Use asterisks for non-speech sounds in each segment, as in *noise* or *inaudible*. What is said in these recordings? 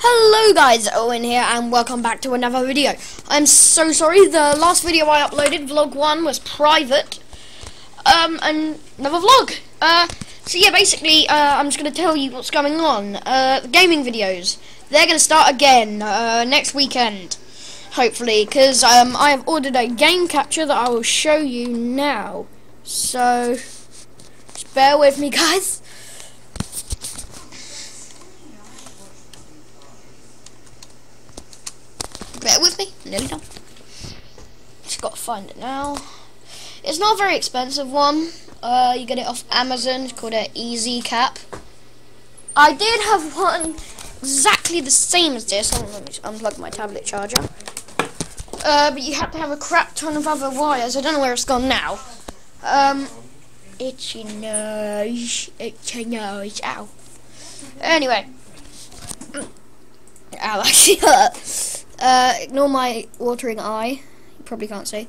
Hello guys, Owen here and welcome back to another video. I'm so sorry, the last video I uploaded, vlog 1, was private. Um, and another vlog. Uh, so yeah, basically, uh, I'm just going to tell you what's going on. Uh, the gaming videos, they're going to start again, uh, next weekend. Hopefully, because um, I have ordered a game capture that I will show you now. So, just bear with me *laughs* guys. Bear with me, nearly done. Just got to find it now. It's not a very expensive one. Uh, you get it off Amazon. It's called an Easy Cap. I did have one exactly the same as this. On, let me unplug my tablet charger. Uh, but you have to have a crap ton of other wires. I don't know where it's gone now. Um, itchy nose, itchy nose. Ow. Anyway. Ow, *laughs* actually hurt. Uh, ignore my watering eye. You probably can't see.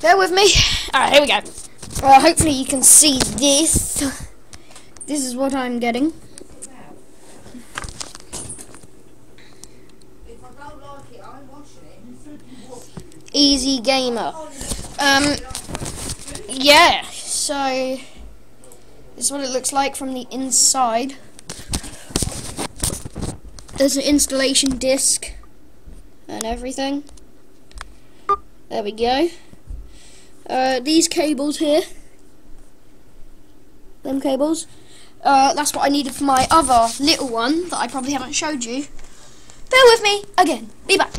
Bear with me. Alright, here we go. Uh, hopefully you can see this. This is what I'm getting. Easy Gamer. Um, yeah, so this is what it looks like from the inside. There's an installation disc and everything. There we go. Uh, these cables here, them cables, uh, that's what I needed for my other little one that I probably haven't showed you. Bear with me again. Be back.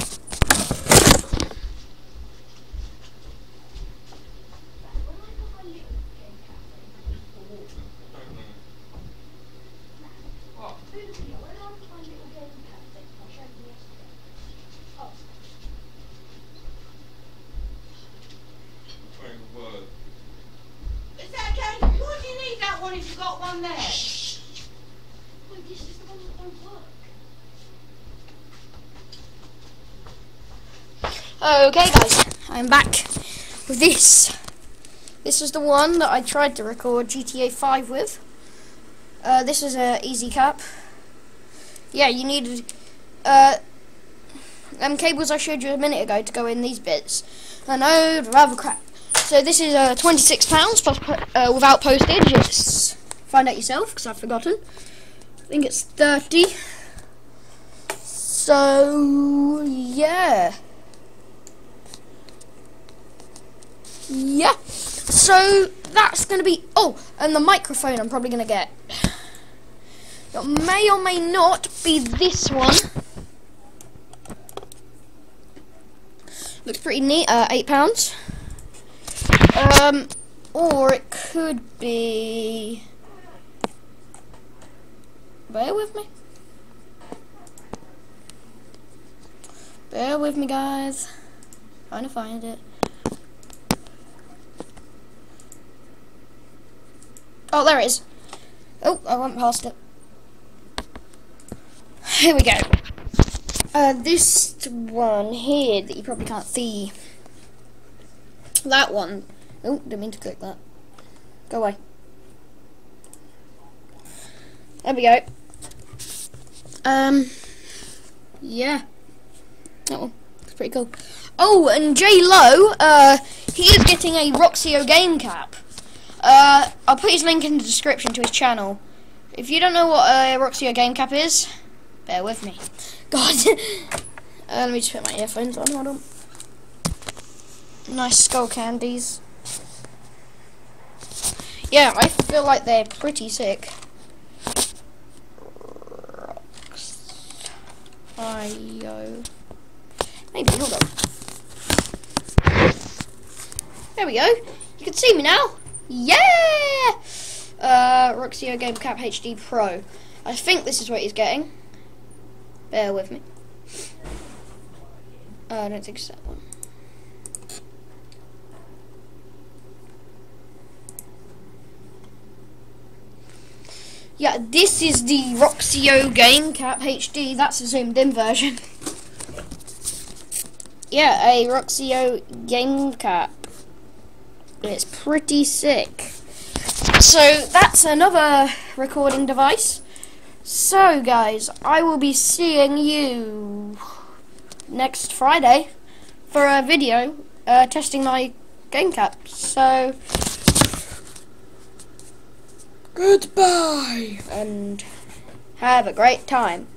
Do you need that one if you've got one there? Okay guys, I'm back with this. This is the one that I tried to record GTA 5 with. Uh, this is a easy cap. Yeah, you needed uh, them cables I showed you a minute ago to go in these bits. I know, rather crap. So this is uh, £26 plus uh, without postage. It's find out yourself because I've forgotten. I think it's 30 So yeah. Yeah. So that's going to be. Oh, and the microphone I'm probably going to get. It may or may not be this one. Looks pretty neat. Uh, eight pounds. Um, or it could be. Bear with me. Bear with me, guys. Trying to find it. Oh, there it is. Oh, I went past it. Here we go. Uh, this one here that you probably can't see. That one. Oh, didn't mean to click that. Go away. There we go. Um, yeah. That one. It's pretty cool. Oh, and J Lo, uh, he is getting a Roxio game cap. Uh, I'll put his link in the description to his channel. If you don't know what a Roxio game cap is, bear with me. *laughs* God. uh, let me just put my earphones on. Hold on. Nice skull candies. Yeah, I feel like they're pretty sick. Roxio. Maybe, hold on. There we go. You can see me now. Yeah! Uh, Roxio Game Cap HD Pro. I think this is what he's getting. Bear with me. Uh, I don't think it's that one. Yeah, this is the Roxio Game Cap HD. That's a zoomed in version. yeah, a Roxio Game Cap. It's pretty sick. So that's another recording device. So, guys, I will be seeing you next Friday for a video uh, testing my game cap. So, goodbye and have a great time.